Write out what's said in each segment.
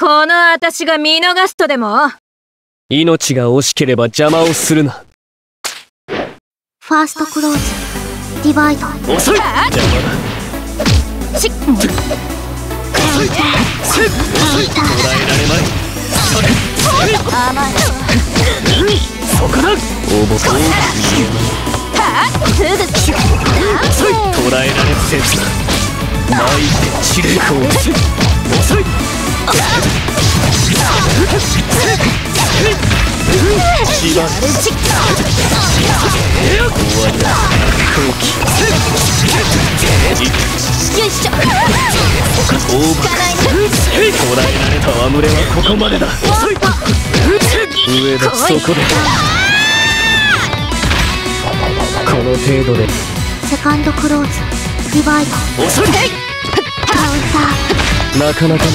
この私が見逃すとでも？命が惜しければ邪魔をするな。ファーストクローズ。ディバイド。遅い！邪魔だ。しカウンター捉えられまいそれ甘いそこだ応募かすぐ遅い捉えられせずないで知れこうせ遅いしば終わりだ後期よいしょオーバー捉えられたわむれはここまでだ遅い上だそこでこの程度でセカンドクローズディバイド遅いカウンタなかなかの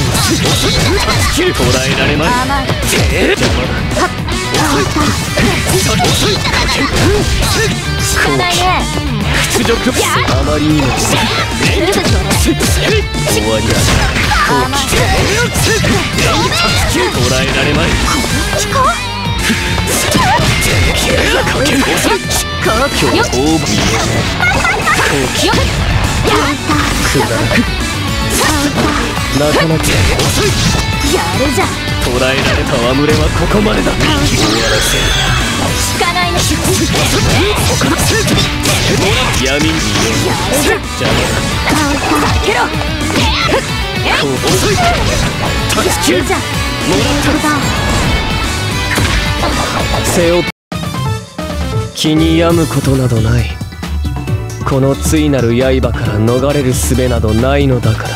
捉えられまい甘い邪魔だーカウンター遅い効かないね屈辱あまりにもすぐそれ終わりだ後期捉えられまいかける遅いこうよ今日オーバー後期よくだらくなかなか。遅いやるじゃん。捉えられたわむれはここまでだ。終わらせ効かないね闇にやるじゃけろ。遅い断ち切るじゃんもらった背負気に病むことなどないこのついなる刃から逃れる術などないのだから